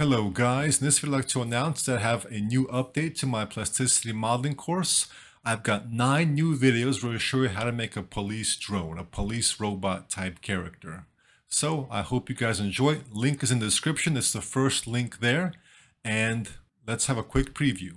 Hello guys, in this video I'd like to announce that I have a new update to my plasticity modeling course. I've got nine new videos where I show you how to make a police drone, a police robot type character. So I hope you guys enjoy. Link is in the description, it's the first link there. And let's have a quick preview.